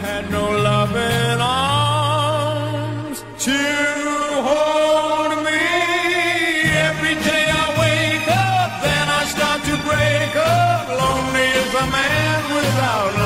had no loving arms to hold me. Every day I wake up, then I start to break up, lonely as a man without.